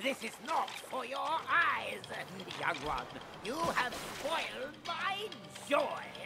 This is not for your eyes, young one. You have spoiled my joy.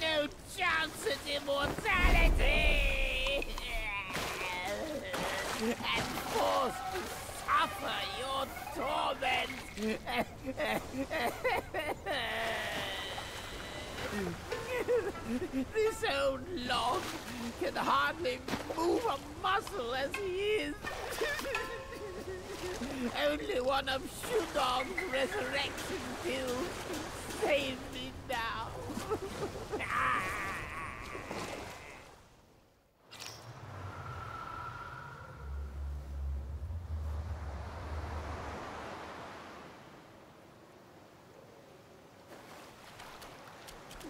No chance at immortality. And forced to suffer your torment. This old loong can hardly move a muscle as he is. Only one of Shudog's resurrection pills can save me now.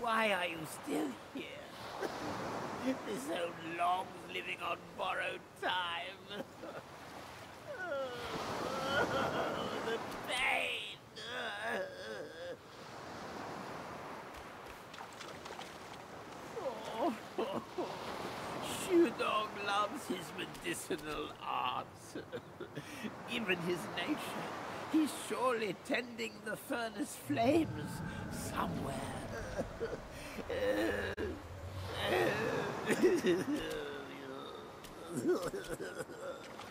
Why are you still here? this old loong's living on borrowed time. loves his medicinal arts. Given his nature, he's surely tending the furnace flames somewhere.